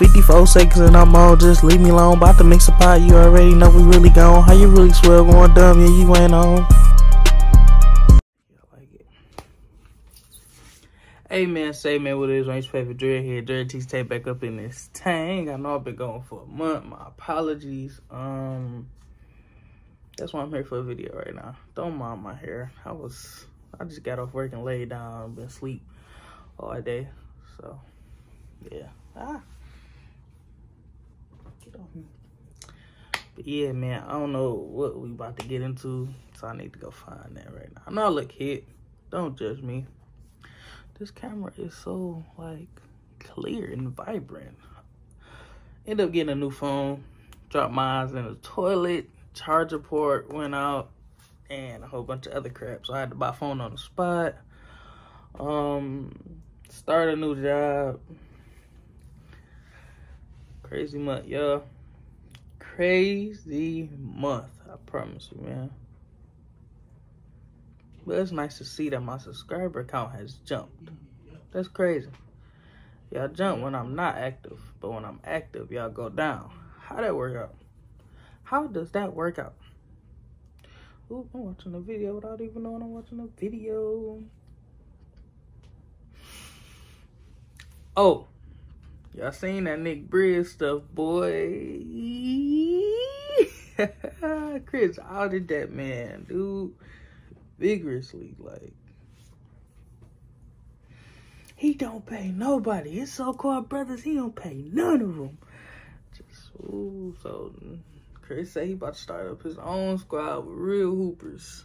54 seconds and I'm on, just leave me alone. About to mix a pot, you already know we really gone. How you really swell going dumb, yeah, you ain't on. Hey man, say man, what is Range Favorite Dread here? Dread T tape back up in this tank. I know I've been going for a month. My apologies. Um, that's why I'm here for a video right now. Don't mind my hair. I was, I just got off work and laid down, been asleep all day. So, yeah. Ah. But yeah, man, I don't know what we about to get into, so I need to go find that right now. I know I look hit. Don't judge me. This camera is so, like, clear and vibrant. End up getting a new phone. Dropped mine in the toilet. Charger port went out. And a whole bunch of other crap. So I had to buy phone on the spot. Um, start a new job Crazy month, y'all. Crazy month, I promise you, man. But it's nice to see that my subscriber count has jumped. That's crazy. Y'all jump when I'm not active, but when I'm active, y'all go down. How that work out? How does that work out? Ooh, I'm watching a video without even knowing I'm watching a video. Oh, Y'all seen that Nick Bridge stuff, boy. Chris outed that man, dude, vigorously. Like, he don't pay nobody. His so-called brothers, he don't pay none of them. Just, ooh, so Chris say he about to start up his own squad with real hoopers.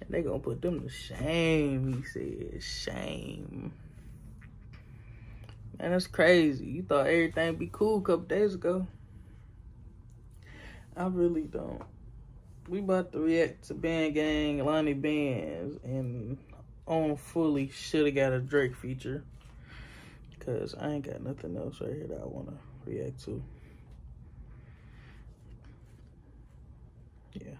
And they gonna put them to shame, he said. Shame. Man, that's crazy. You thought everything be cool a couple days ago. I really don't. We about to react to Band Gang, Lonnie Bands, and OnFully shoulda got a Drake feature. Cause I ain't got nothing else right here that I wanna react to. Yeah.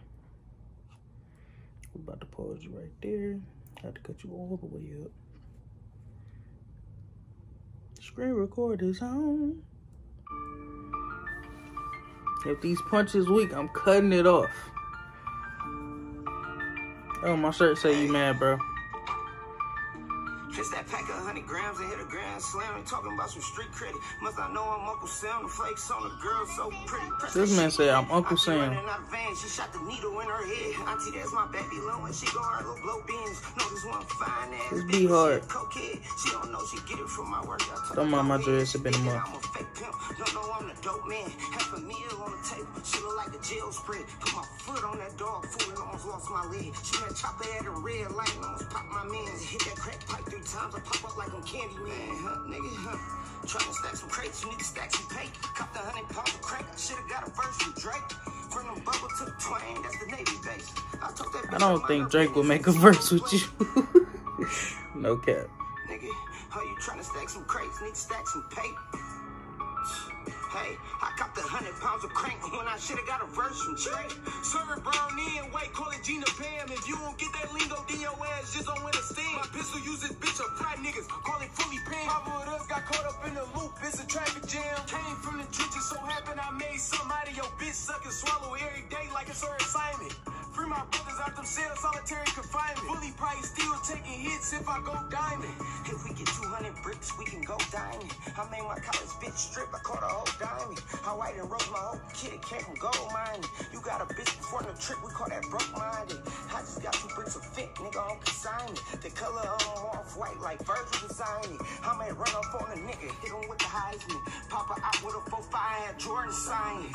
We about to pause you right there. I have to cut you all the way up. Screen record is on. If these punches weak, I'm cutting it off. Oh, my shirt say you mad, bro. Just that pack of 100 grams and hit a grand slam. Talking about some street credit. Must I know I'm Uncle Sam. The flakes on the girl so pretty. This man say I'm Uncle Sam. She shot the needle in her head. Auntie, that's my baby low. And she go hard, go blow beans. No, this one fine ass. This be hard. She don't know she get it from my work. Don't mind my dress. It's been a month. I'm a fake pimp. No, no, I'm the dope man. Half a meal on the table. She look like a jail spread. Put my foot on that dog food and almost lost my leg. She had chopper at a red light and almost popped my man. Hit that crack pipe through times I pop up like I'm Candyman, huh, nigga, huh. Trying to stack some crates, you need to stack some cake. Cop the hundred pounds of crack, should've got a verse from Drake. From the bubble to the twang, that's the Navy base. I, I don't think Drake will make a verse with you. no cap. Nigga, how you trying to stack some crates, need to stack some paper. Hey, I copped a hundred pounds of crank when I should've got a verse from Trey. Serving brownie and white, call it Gina Pam. If you don't get that lingo, then your ass just don't win a stand. My pistol uses bitch up fat niggas, call it fully pan. Papa with us got caught up in the loop, it's a traffic jam. Came from the trenches, so happen I made somebody your bitch suck and swallow every day like it's her assignment. Free my brothers out them cells, solitary confinement. Fully price, still taking hits if I go diamond. If we get 200 bricks, we can go diamond. I made my college bitch strip, I caught a whole diamond. I white and rose my whole kid, it came from gold mining. You got a bitch before the trick, we call that broke minded. I just got two bricks of fit, nigga on consignment. The color of off white like Virgil designing. I may run up on a nigga, hit him with the Heisman. Papa out with a 4-5, Jordan signing.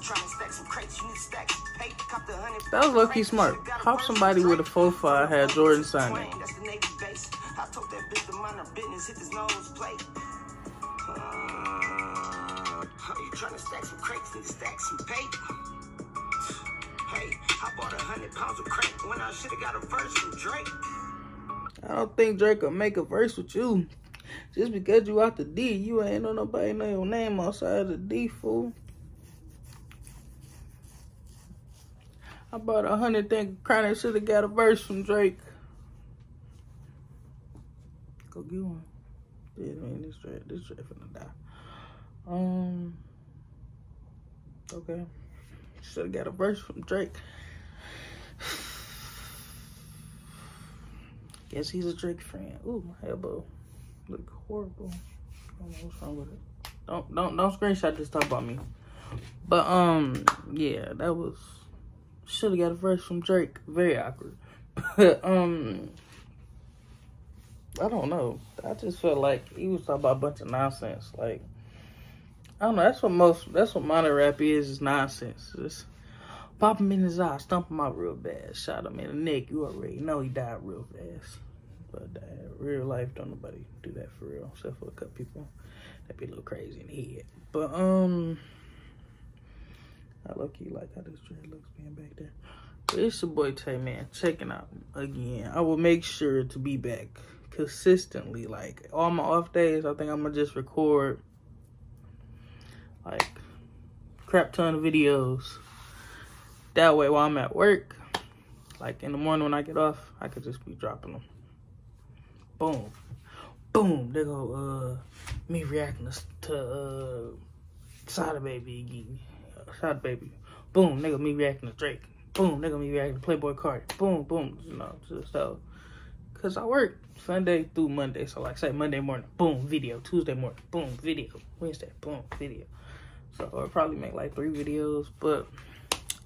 Trying to stack some crates, you need to stack some pay. Cop the hundred. That was lucky smart. Pop somebody with a 4-5 had Jordan sign it. I told that bitch to mind her business, hit his nose plate. Uh, you trying to stack some crates, need to stack some paper. Hey, I bought a hundred pounds of crack when I should have got a verse from Drake. I don't think Drake will make a verse with you. Just because you out the D, you ain't know nobody know your name outside of the D, fool. I bought a hundred thing Chronic should have got a verse from Drake. Go get one. Yeah, man, this Drake, this Drake finna die. Um, Okay. Should have got a verse from Drake. Guess he's a Drake fan. Ooh, my elbow look horrible. What's wrong with it. Don't don't don't screenshot this talk about me. But um, yeah, that was should have got a verse from Drake. Very awkward. But um, I don't know. I just felt like he was talking about a bunch of nonsense. Like I don't know. That's what most. That's what minor rap is. Is nonsense. Just pop him in his eye, stump him out real bad, shot him in the neck. You already know he died real fast. But uh, real life, don't nobody do that for real, except for a couple people That'd be a little crazy in the head. But um, I look you like how this dread looks being back there. But it's your boy Tay man checking out again. I will make sure to be back consistently. Like all my off days, I think I'm gonna just record like crap ton of videos. That way, while I'm at work, like in the morning when I get off, I could just be dropping them boom, boom. There go uh, me reacting to uh, Sada Baby, Sada Baby. Boom, nigga, me reacting to Drake. Boom, nigga, me reacting to Playboi Carti. Boom, boom, you know, so. Cause I work Sunday through Monday, so like say Monday morning, boom, video. Tuesday morning, boom, video. Wednesday, boom, video. So I'll probably make like three videos, but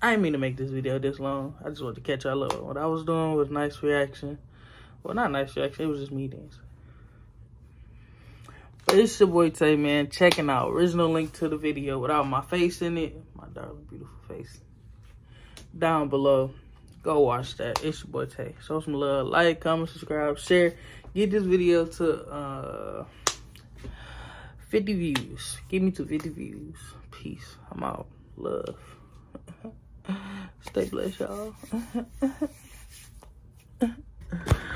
I didn't mean to make this video this long. I just wanted to catch y'all up. What I was doing was nice reaction. Well, not nice Actually, It was just meetings. But it's your boy Tay, man. Checking out. Original link to the video without my face in it. My darling, beautiful face. Down below. Go watch that. It's your boy Tay. Show some love. Like, comment, subscribe, share. Get this video to uh, 50 views. Give me to 50 views. Peace. I'm out. Love. Stay blessed, y'all.